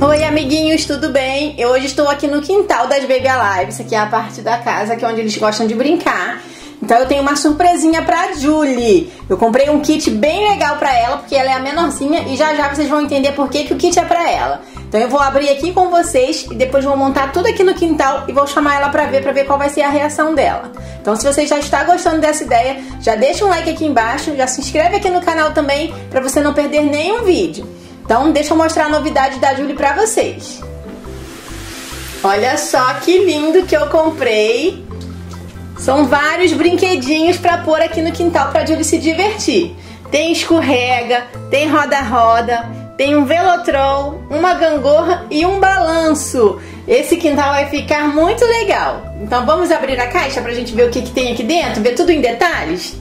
Oi amiguinhos, tudo bem? Eu hoje estou aqui no quintal das Baby Alive, isso aqui é a parte da casa que é onde eles gostam de brincar. Então eu tenho uma surpresinha pra Julie. Eu comprei um kit bem legal pra ela, porque ela é a menorzinha e já já vocês vão entender por que, que o kit é pra ela. Então eu vou abrir aqui com vocês e depois vou montar tudo aqui no quintal e vou chamar ela pra ver, pra ver qual vai ser a reação dela. Então se você já está gostando dessa ideia, já deixa um like aqui embaixo, já se inscreve aqui no canal também pra você não perder nenhum vídeo. Então deixa eu mostrar a novidade da Julie pra vocês. Olha só que lindo que eu comprei. São vários brinquedinhos para pôr aqui no quintal para Julie se divertir. Tem escorrega, tem roda-roda, tem um velotrol, uma gangorra e um balanço. Esse quintal vai ficar muito legal. Então vamos abrir a caixa para a gente ver o que, que tem aqui dentro, ver tudo em detalhes?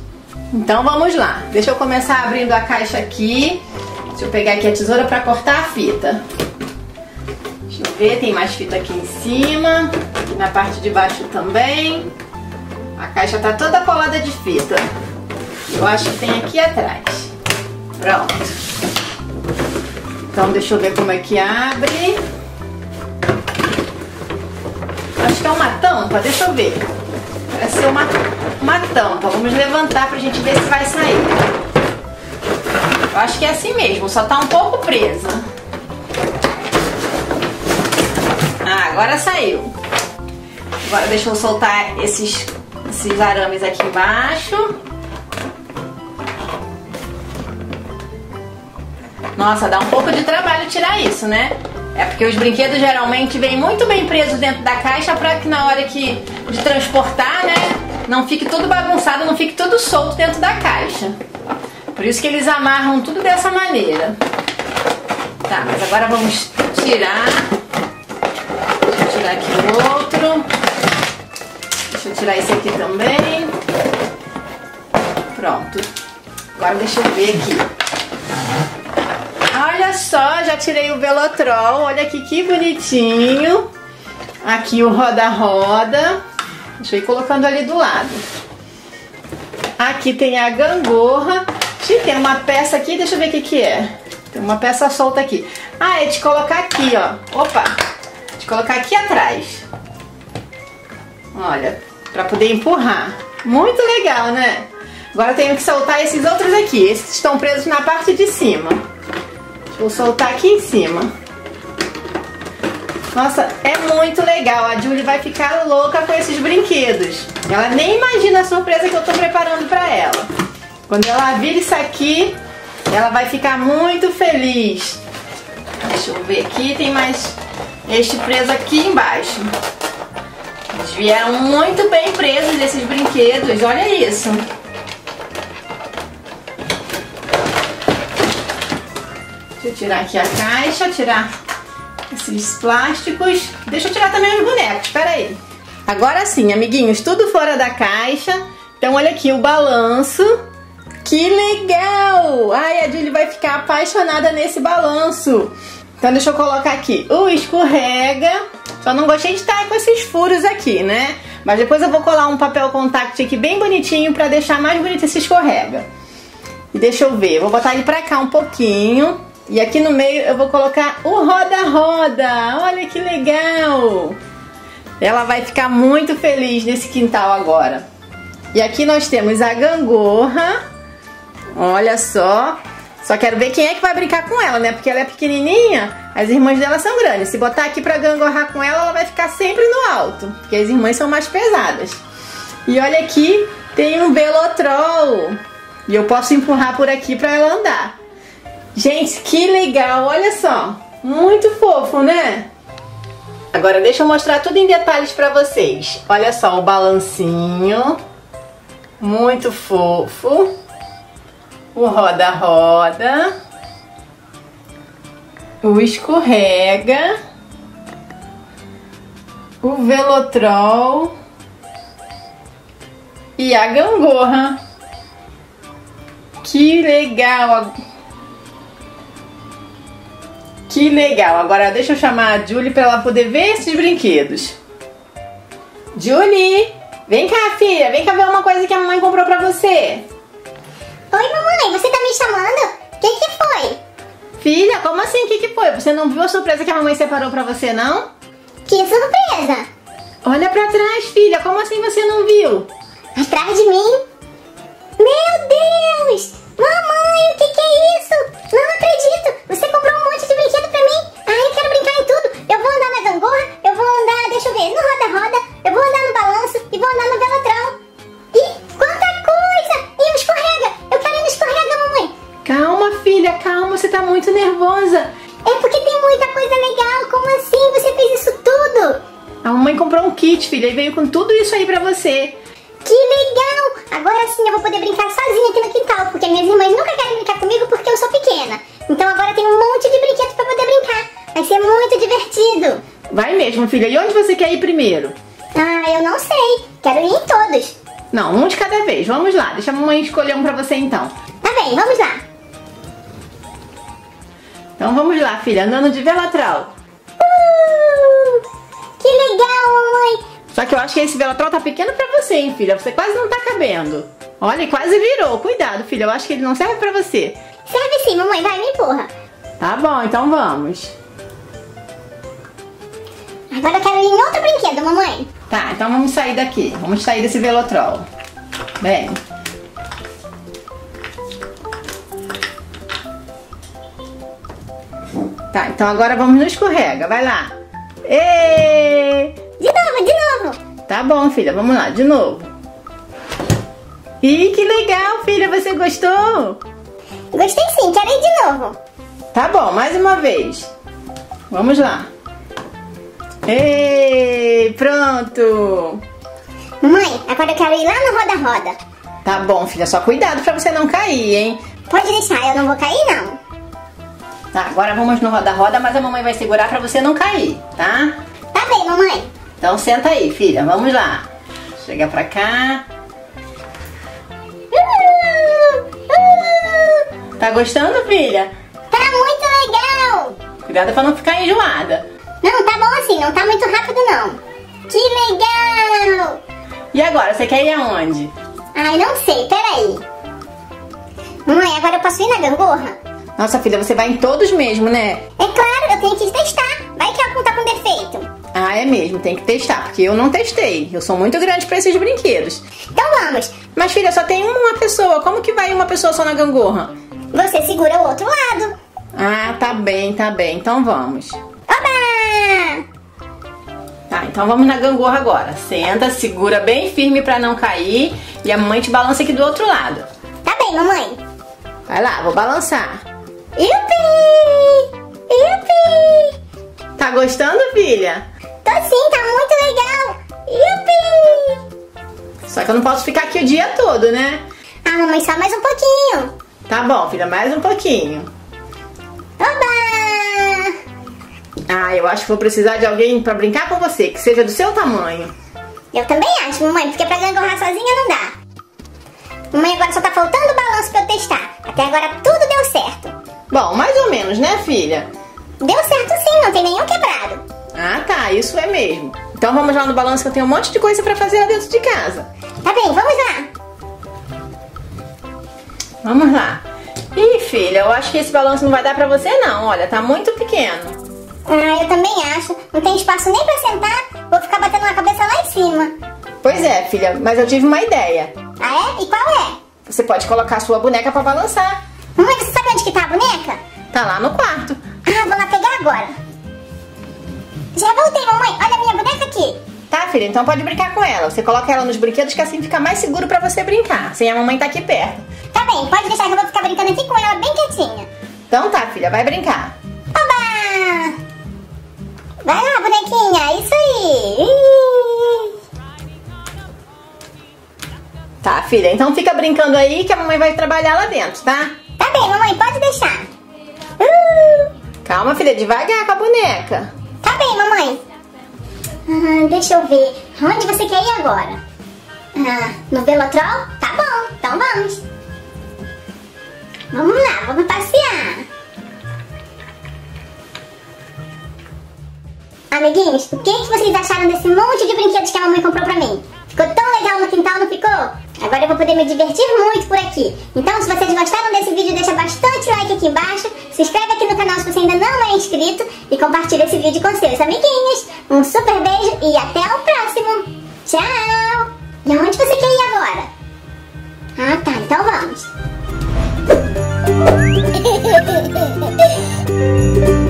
Então vamos lá. Deixa eu começar abrindo a caixa aqui. Deixa eu pegar aqui a tesoura para cortar a fita. Deixa eu ver, tem mais fita aqui em cima, na parte de baixo também. A caixa tá toda colada de fita. Eu acho que tem aqui atrás. Pronto. Então deixa eu ver como é que abre. Acho que é uma tampa, deixa eu ver. Parece ser uma, uma tampa. Vamos levantar pra gente ver se vai sair. Eu acho que é assim mesmo, só tá um pouco presa. Ah, agora saiu. Agora deixa eu soltar esses esses arames aqui embaixo. Nossa, dá um pouco de trabalho tirar isso, né? É porque os brinquedos geralmente vêm muito bem presos dentro da caixa para que na hora que de transportar, né, não fique tudo bagunçado, não fique tudo solto dentro da caixa. Por isso que eles amarram tudo dessa maneira. Tá, mas agora vamos tirar. Deixa eu tirar aqui o outro. Deixa eu tirar esse aqui também. Pronto. Agora deixa eu ver aqui. Olha só, já tirei o Velotrol. Olha aqui que bonitinho. Aqui o roda-roda. Deixa eu ir colocando ali do lado. Aqui tem a gangorra. tem uma peça aqui, deixa eu ver o que que é. Tem uma peça solta aqui. Ah, é de colocar aqui, ó. Opa! De colocar aqui atrás. Olha, para poder empurrar. Muito legal, né? Agora eu tenho que soltar esses outros aqui. Esses estão presos na parte de cima. Eu soltar aqui em cima. Nossa, é muito legal. A Julie vai ficar louca com esses brinquedos. Ela nem imagina a surpresa que eu tô preparando para ela. Quando ela vir isso aqui, ela vai ficar muito feliz. Deixa eu ver aqui, tem mais este preso aqui embaixo. Eles vieram muito bem presos esses brinquedos, olha isso. Deixa eu tirar aqui a caixa, tirar esses plásticos. Deixa eu tirar também os bonecos, espera aí. Agora sim, amiguinhos, tudo fora da caixa. Então olha aqui o balanço. Que legal! Ai, a Julie vai ficar apaixonada nesse balanço. Então deixa eu colocar aqui o escorrega. Só não gostei de estar com esses furos aqui, né? Mas depois eu vou colar um papel contact aqui bem bonitinho pra deixar mais bonito esse escorrega. E deixa eu ver, vou botar ele pra cá um pouquinho. E aqui no meio eu vou colocar o roda-roda. Olha que legal! Ela vai ficar muito feliz nesse quintal agora. E aqui nós temos a gangorra. Olha só. Só quero ver quem é que vai brincar com ela, né? Porque ela é pequenininha, as irmãs dela são grandes. Se botar aqui pra gangorrar com ela, ela vai ficar sempre no alto. Porque as irmãs são mais pesadas. E olha aqui, tem um velotrol. E eu posso empurrar por aqui pra ela andar. Gente, que legal, olha só. Muito fofo, né? Agora deixa eu mostrar tudo em detalhes pra vocês. Olha só o balancinho. Muito fofo o roda-roda, o escorrega, o velotrol e a gangorra. Que legal! Que legal! Agora deixa eu chamar a Julie para ela poder ver esses brinquedos. Julie, vem cá, filha, vem cá ver uma coisa que a mamãe comprou para você. Oi, mamãe, você tá me chamando? O que que foi? Filha, como assim? O que, que foi? Você não viu a surpresa que a mamãe separou pra você, não? Que surpresa! Olha pra trás, filha. Como assim você não viu? Atrás de mim? Filha, calma. Você tá muito nervosa. É porque tem muita coisa legal, como assim? Você fez isso tudo? A mamãe comprou um kit, filha, e veio com tudo isso aí pra você. Que legal! Agora sim eu vou poder brincar sozinha aqui no quintal, porque minhas irmãs nunca querem brincar comigo porque eu sou pequena. Então agora tem um monte de brinquedos pra poder brincar. Vai ser muito divertido. Vai mesmo, filha. E onde você quer ir primeiro? Ah, eu não sei. Quero ir em todos. Não, um de cada vez. Vamos lá. Deixa a mamãe escolher um pra você então. Tá bem, vamos lá. Então vamos lá, filha. Andando de velatral. Uh, que legal, mamãe. Só que eu acho que esse velatral tá pequeno pra você, hein, filha. Você quase não tá cabendo. Olha, quase virou. Cuidado, filha. Eu acho que ele não serve pra você. Serve sim, mamãe. Vai, me empurra. Tá bom, então vamos. Agora eu quero ir em outro brinquedo, mamãe. Tá, então vamos sair daqui. Vamos sair desse velotrol. Bem. Tá, então agora vamos no escorrega. Vai lá. Ê! De novo, de novo. Tá bom, filha. Vamos lá, de novo. Ih, que legal, filha. Você gostou? Gostei sim, quero ir de novo. Tá bom, mais uma vez. Vamos lá. Ei, pronto. Mamãe, agora eu quero ir lá no roda-roda. Tá bom, filha. Só cuidado pra você não cair, hein? Pode deixar, eu não vou cair não. Tá, agora vamos no roda-roda, mas a mamãe vai segurar pra você não cair, tá? Tá bem, mamãe. Então senta aí, filha. Vamos lá. Chega pra cá. Tá gostando, filha? tá muito legal. Cuidado pra não ficar enjoada. Não, tá bom assim, não tá muito rápido não. Que legal. E agora, você quer ir aonde? Ai, não sei, peraí. Mamãe, agora eu posso ir na gangorra? Nossa, filha, você vai em todos mesmo, né? É claro, eu tenho que testar. Vai que algum tá com defeito. Ah, é mesmo, tem que testar, porque eu não testei. Eu sou muito grande pra esses brinquedos. Então vamos. Mas, filha, só tem uma pessoa. Como que vai uma pessoa só na gangorra? Você segura o outro lado. Ah, tá bem, tá bem. Então vamos. Oba! Tá, então vamos na gangorra agora. Senta, segura bem firme pra não cair e a mamãe te balança aqui do outro lado. Tá bem, mamãe. Vai lá, vou balançar. Yupi! Yupi! Tá gostando, filha? Tô sim, tá muito legal. Yupi! Só que eu não posso ficar aqui o dia todo, né? Ah, mamãe, só mais um pouquinho. Tá bom, filha, mais um pouquinho. Oba! Ah, eu acho que vou precisar de alguém pra brincar com você, que seja do seu tamanho. Eu também acho, mamãe, porque pra gangorrar sozinha não dá. Mamãe, agora só tá faltando o balanço pra eu testar. Até agora tudo menos, né, filha? Deu certo sim, não tem nenhum quebrado. Ah, tá, isso é mesmo. Então vamos lá no balanço que eu tenho um monte de coisa pra fazer lá dentro de casa. Tá bem, vamos lá. Vamos lá. Ih, filha, eu acho que esse balanço não vai dar pra você não. Olha, tá muito pequeno. Ah, eu também acho. Não tem espaço nem pra sentar. Vou ficar batendo a cabeça lá em cima. Pois é, filha, mas eu tive uma ideia. Ah, é? E qual é? Você pode colocar a sua boneca pra balançar. Mamãe, você sabe onde que tá a boneca? Tá lá no quarto. Ah, vou lá pegar agora. Já voltei, mamãe. Olha a minha boneca aqui. Tá, filha, então pode brincar com ela. Você coloca ela nos brinquedos que assim fica mais seguro pra você brincar, sem a mamãe tá aqui perto. Tá bem, pode deixar que eu vou ficar brincando aqui com ela bem quietinha. Então tá, filha, vai brincar. Oba! Vai lá, bonequinha. Isso aí. Tá, filha, então fica brincando aí que a mamãe vai trabalhar lá dentro, tá? Tá bem, mamãe. Pode deixar. Calma, filha, devagar com a boneca. Tá bem, mamãe. Ah, deixa eu ver. Onde você quer ir agora? Ah, no Velotrol? Tá bom, então vamos. Vamos lá, vamos passear. Amiguinhos, o que, que vocês acharam desse monte de brinquedos que a mamãe comprou pra mim? Ficou tão legal no quintal, não ficou? Agora eu vou poder me divertir muito por aqui. Então, se vocês gostaram desse vídeo, deixa bastante like aqui embaixo, se inscreve aqui no canal se você ainda não é inscrito e compartilha esse vídeo com seus amiguinhos. Um super beijo e até o próximo. Tchau! E aonde você quer ir agora? Ah, tá. Então vamos.